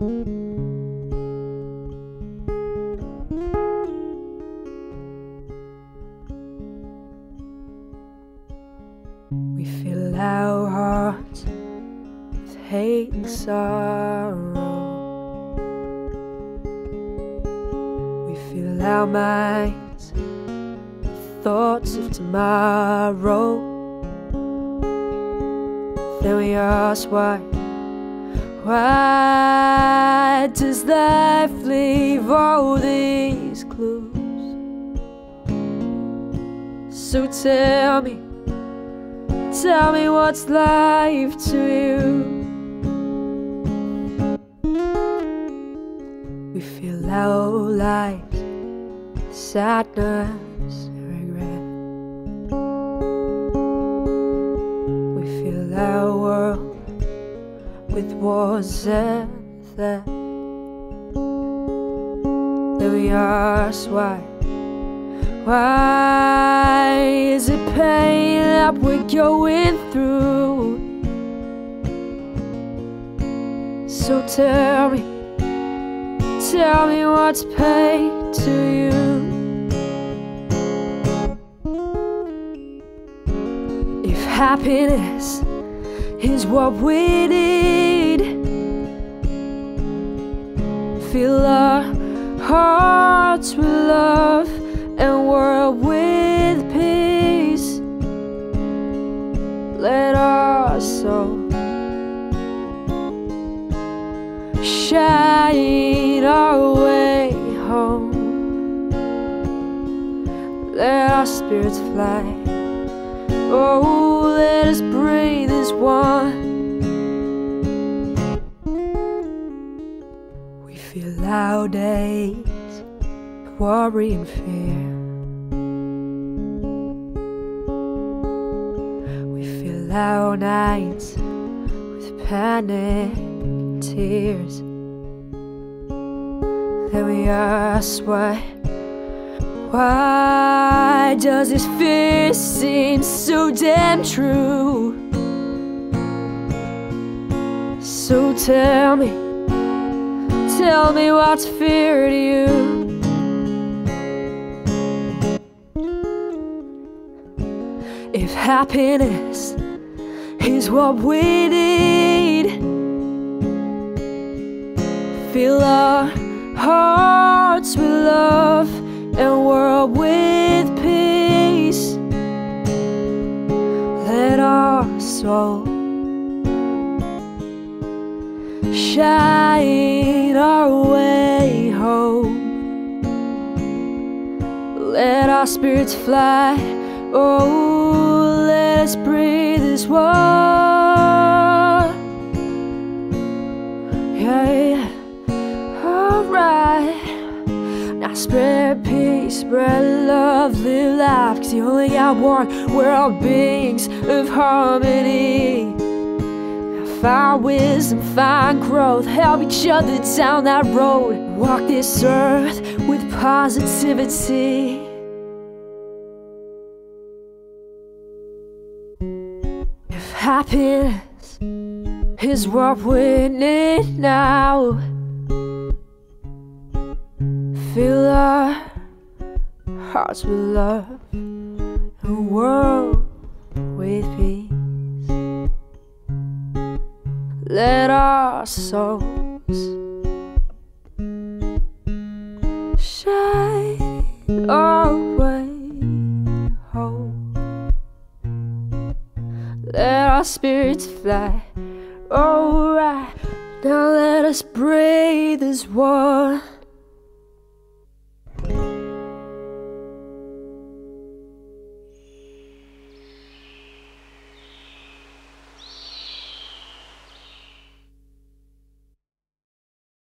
We fill our hearts with hate and sorrow. We fill our minds with thoughts of tomorrow. Then we ask why, why does life leave all these clues? So tell me, tell me what's life to you? We fill our lives sadness regret. We fill our world with wars and theft. Ask why. Why is it pain that we're going through? So tell me, tell me what's pain to you. If happiness is what we need, fill our hearts with love and world with peace. Let our soul shine our way home. Let our spirits fly. Oh, let us breathe as one. Days worry and fear. We fill our nights with panic and tears. Then we ask why, why does this fear seem so damn true? So tell me, tell me what's fear to you? If happiness is what we need, fill our hearts with love and world with peace. Let our soul shine Let our spirits fly. Oh, let us breathe as one. Yeah, yeah. Alright. Now spread peace, spread love, live life. Cause you only got one. We're all beings of harmony. Find wisdom, find growth. Help each other down that road. Walk this earth with positivity. If happiness is what we need now, fill our hearts with love and world our souls shine our way home. Let our spirits fly. Oh, Alright, now let us breathe as one.